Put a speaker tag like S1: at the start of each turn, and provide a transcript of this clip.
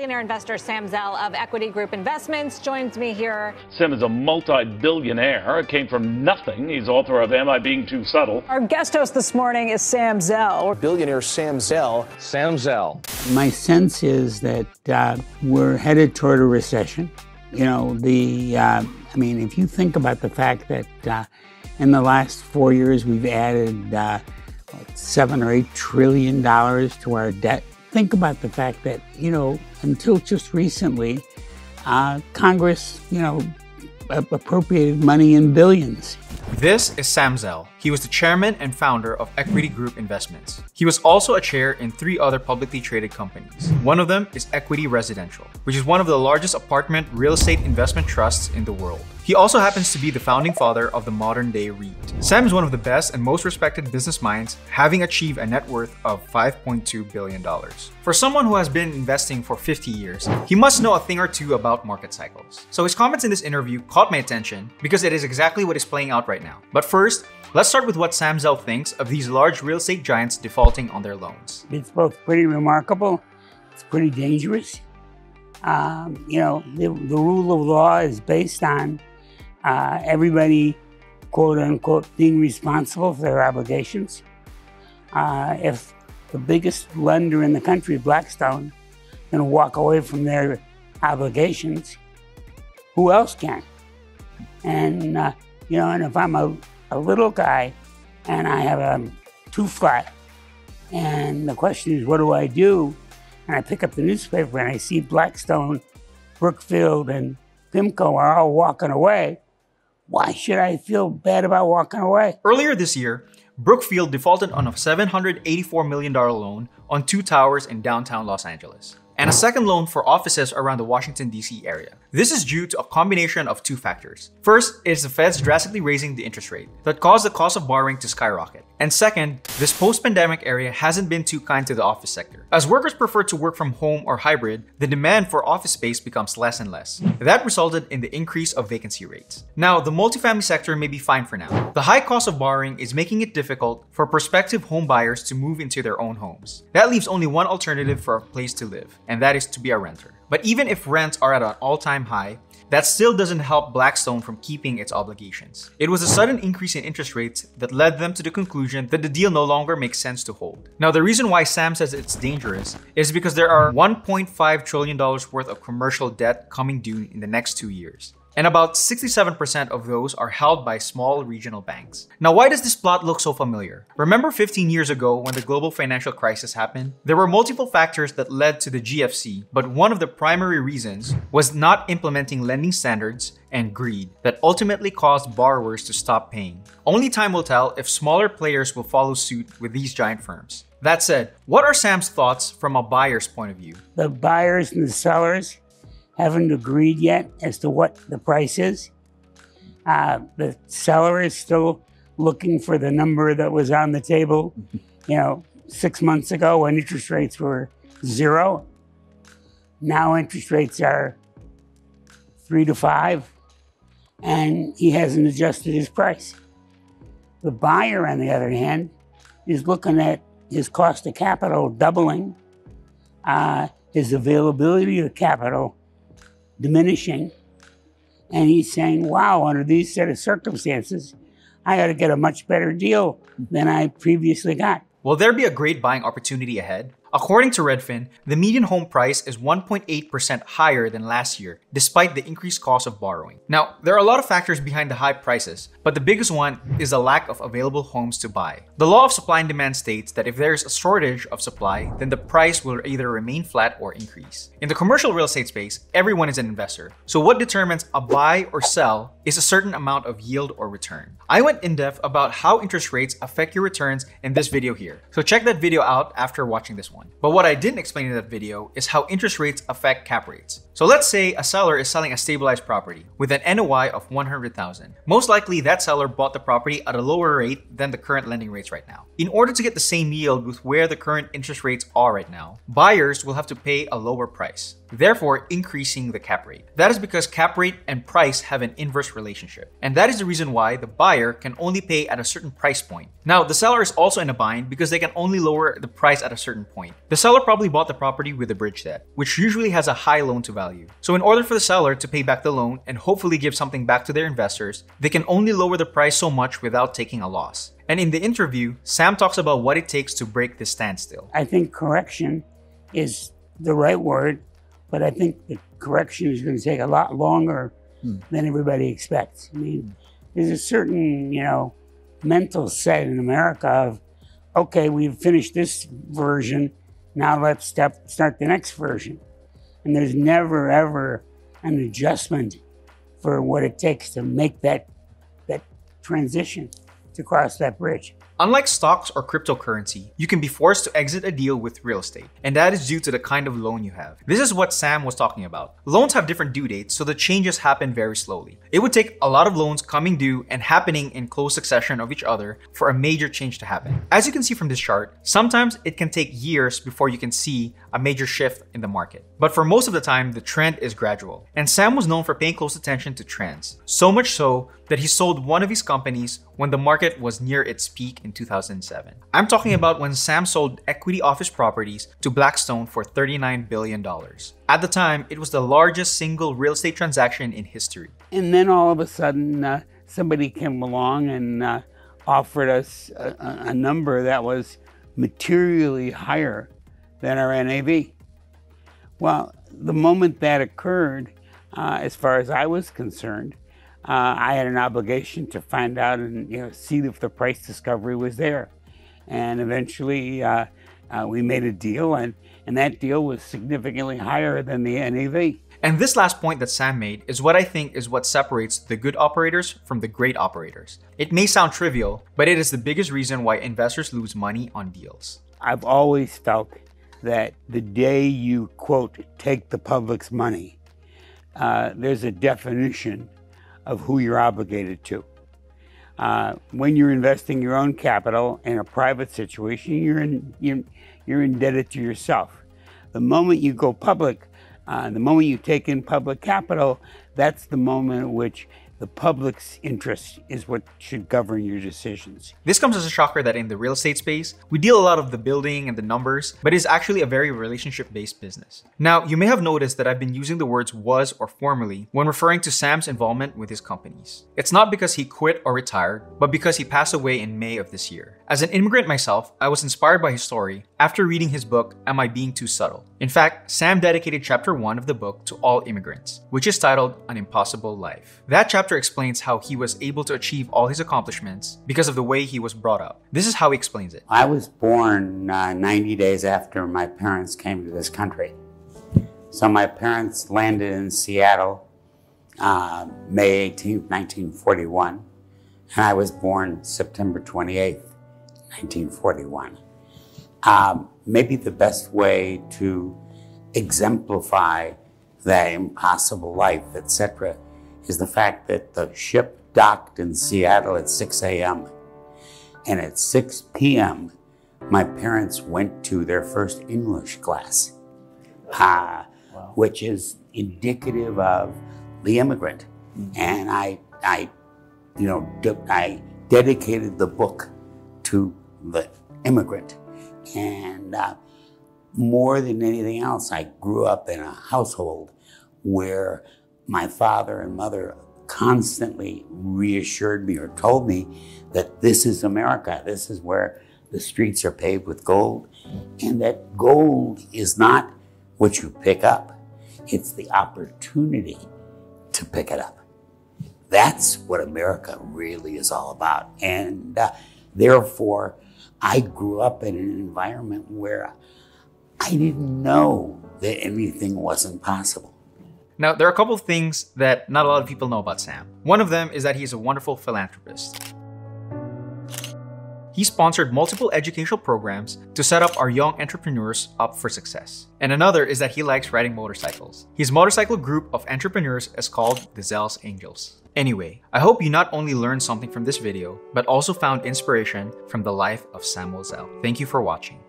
S1: Billionaire investor Sam Zell of Equity Group Investments joins me here.
S2: Sam is a multi billionaire, came from nothing. He's author of Am I Being Too Subtle?
S3: Our guest host this morning is Sam Zell.
S4: Billionaire Sam Zell.
S5: Sam Zell.
S6: My sense is that uh, we're headed toward a recession. You know, the, uh, I mean, if you think about the fact that uh, in the last four years we've added uh, seven or eight trillion dollars to our debt think about the fact that, you know, until just recently, uh, Congress, you know, appropriated money in billions.
S7: This is Sam Zell. He was the chairman and founder of Equity Group Investments. He was also a chair in three other publicly traded companies. One of them is Equity Residential, which is one of the largest apartment real estate investment trusts in the world. He also happens to be the founding father of the modern day REIT. Sam is one of the best and most respected business minds, having achieved a net worth of $5.2 billion. For someone who has been investing for 50 years, he must know a thing or two about market cycles. So his comments in this interview caught my attention because it is exactly what is playing out right now. But first, Let's start with what Sam Zell thinks of these large real estate giants defaulting on their loans.
S6: It's both pretty remarkable, it's pretty dangerous. Um, you know, the, the, rule of law is based on uh, everybody, quote unquote, being responsible for their obligations. Uh, if the biggest lender in the country, Blackstone, can walk away from their obligations, who else can? And, uh, you know, and if I'm a, a little guy and I have um, a two flat, and the question is, what do I do? And I pick up the newspaper and I see Blackstone, Brookfield, and PIMCO are all walking away. Why should I feel bad about walking away?
S7: Earlier this year, Brookfield defaulted on a $784 million loan on two towers in downtown Los Angeles and a second loan for offices around the Washington, D.C. area. This is due to a combination of two factors. First is the Feds drastically raising the interest rate that caused the cost of borrowing to skyrocket. And second, this post-pandemic area hasn't been too kind to the office sector. As workers prefer to work from home or hybrid, the demand for office space becomes less and less. That resulted in the increase of vacancy rates. Now, the multifamily sector may be fine for now. The high cost of borrowing is making it difficult for prospective home buyers to move into their own homes. That leaves only one alternative for a place to live, and that is to be a renter. But even if rents are at an all-time high, that still doesn't help Blackstone from keeping its obligations. It was a sudden increase in interest rates that led them to the conclusion that the deal no longer makes sense to hold. Now, the reason why Sam says it's dangerous is because there are $1.5 trillion worth of commercial debt coming due in the next two years and about 67% of those are held by small regional banks. Now, why does this plot look so familiar? Remember 15 years ago when the global financial crisis happened? There were multiple factors that led to the GFC, but one of the primary reasons was not implementing lending standards and greed that ultimately caused borrowers to stop paying. Only time will tell if smaller players will follow suit with these giant firms. That said, what are Sam's thoughts from a buyer's point of view?
S6: The buyers and the sellers haven't agreed yet as to what the price is. Uh, the seller is still looking for the number that was on the table, you know, six months ago when interest rates were zero. Now interest rates are three to five, and he hasn't adjusted his price. The buyer, on the other hand, is looking at his cost of capital doubling, uh, his availability of capital diminishing. And he's saying, wow, under these set of circumstances, I ought to get a much better deal than I previously got.
S7: Will there be a great buying opportunity ahead? According to Redfin, the median home price is 1.8% higher than last year, despite the increased cost of borrowing. Now, there are a lot of factors behind the high prices, but the biggest one is the lack of available homes to buy. The law of supply and demand states that if there is a shortage of supply, then the price will either remain flat or increase. In the commercial real estate space, everyone is an investor. So what determines a buy or sell is a certain amount of yield or return. I went in depth about how interest rates affect your returns in this video here. So check that video out after watching this one one. But what I didn't explain in that video is how interest rates affect cap rates. So let's say a seller is selling a stabilized property with an NOI of 100,000. Most likely that seller bought the property at a lower rate than the current lending rates right now. In order to get the same yield with where the current interest rates are right now, buyers will have to pay a lower price therefore increasing the cap rate. That is because cap rate and price have an inverse relationship. And that is the reason why the buyer can only pay at a certain price point. Now, the seller is also in a bind because they can only lower the price at a certain point. The seller probably bought the property with a bridge debt, which usually has a high loan to value. So in order for the seller to pay back the loan and hopefully give something back to their investors, they can only lower the price so much without taking a loss. And in the interview, Sam talks about what it takes to break this standstill.
S6: I think correction is the right word, but I think the correction is going to take a lot longer hmm. than everybody expects. I mean, hmm. there's a certain, you know, mental set in America of, okay, we've finished this version, now let's step, start the next version. And there's never, ever an adjustment for what it takes to make that, that transition to cross that bridge.
S7: Unlike stocks or cryptocurrency, you can be forced to exit a deal with real estate, and that is due to the kind of loan you have. This is what Sam was talking about. Loans have different due dates, so the changes happen very slowly. It would take a lot of loans coming due and happening in close succession of each other for a major change to happen. As you can see from this chart, sometimes it can take years before you can see a major shift in the market. But for most of the time, the trend is gradual. And Sam was known for paying close attention to trends. So much so that he sold one of his companies when the market was near its peak in 2007. I'm talking about when Sam sold equity office properties to Blackstone for $39 billion. At the time, it was the largest single real estate transaction in history.
S6: And then all of a sudden, uh, somebody came along and uh, offered us a, a- a number that was materially higher than our NAV. Well, the moment that occurred, uh, as far as I was concerned, uh, I had an obligation to find out and you know see if the price discovery was there. And eventually, uh, uh, we made a deal, and, and that deal was significantly higher than the NAV.
S7: And this last point that Sam made is what I think is what separates the good operators from the great operators. It may sound trivial, but it is the biggest reason why investors lose money on deals.
S6: I've always felt that the day you, quote, take the public's money, uh, there's a definition of who you're obligated to. Uh, when you're investing your own capital in a private situation, you're, in, you're, you're indebted to yourself. The moment you go public, uh, the moment you take in public capital, that's the moment at which the public's interest is what should govern your decisions.
S7: This comes as a shocker that in the real estate space, we deal a lot of the building and the numbers, but it's actually a very relationship based business. Now, you may have noticed that I've been using the words was or formerly when referring to Sam's involvement with his companies. It's not because he quit or retired, but because he passed away in May of this year. As an immigrant myself, I was inspired by his story after reading his book, Am I Being Too Subtle? In fact, Sam dedicated chapter 1 of the book to all immigrants, which is titled An Impossible Life. That chapter explains how he was able to achieve all his accomplishments because of the way he was brought up. This is how he explains it.
S6: I was born uh, 90 days after my parents came to this country. So my parents landed in Seattle uh, May 18, 1941, and I was born September 28, 1941. Um, maybe the best way to exemplify that impossible life, etc., is the fact that the ship docked in Seattle at 6 a.m. And at 6 p.m., my parents went to their first English class, uh, which is indicative of the immigrant. And I, I, you know, de- I dedicated the book to the immigrant. And uh, more than anything else, I grew up in a household where my father and mother constantly reassured me or told me that this is America. This is where the streets are paved with gold, and that gold is not what you pick up, it's the opportunity to pick it up. That's what America really is all about. And uh, therefore, I grew up in an environment where I didn't know that anything wasn't possible.
S7: Now, there are a couple of things that not a lot of people know about Sam. One of them is that he's a wonderful philanthropist. He sponsored multiple educational programs to set up our young entrepreneurs up for success. And another is that he likes riding motorcycles. His motorcycle group of entrepreneurs is called the Zell's Angels. Anyway, I hope you not only learned something from this video, but also found inspiration from the life of Samuel Zell. Thank you for watching.